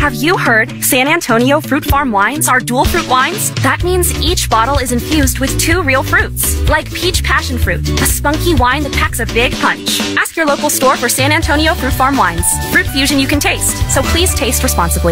Have you heard San Antonio Fruit Farm wines are dual fruit wines? That means each bottle is infused with two real fruits, like peach passion fruit, a spunky wine that packs a big punch. Ask your local store for San Antonio Fruit Farm wines. Fruit fusion you can taste, so please taste responsibly.